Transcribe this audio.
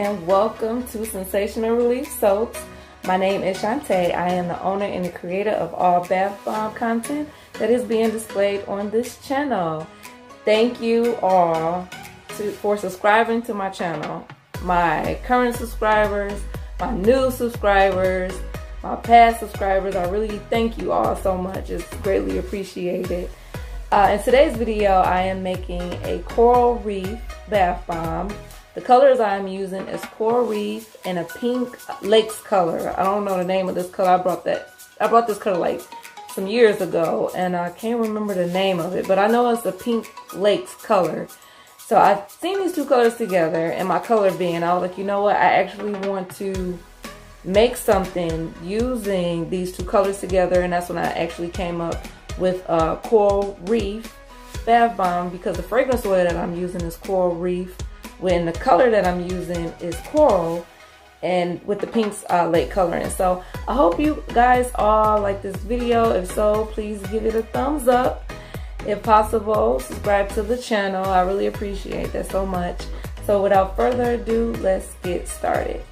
and welcome to Sensational Relief Soaps. My name is Shunta. I am the owner and the creator of all bath bomb content that is being displayed on this channel. Thank you all to, for subscribing to my channel. My current subscribers, my new subscribers, my past subscribers, I really thank you all so much. It's greatly appreciated. Uh, in today's video, I am making a coral reef bath bomb. The colors I'm using is coral reef and a pink lakes color. I don't know the name of this color. I brought that. I brought this color like some years ago, and I can't remember the name of it, but I know it's a pink lakes color. So I've seen these two colors together, and my color being, I was like, you know what? I actually want to make something using these two colors together, and that's when I actually came up with Coral Reef Bath Bomb because the fragrance oil that I'm using is Coral Reef when the color that I'm using is Coral and with the pinks uh, lake coloring. So I hope you guys all like this video. If so, please give it a thumbs up. If possible, subscribe to the channel. I really appreciate that so much. So without further ado, let's get started.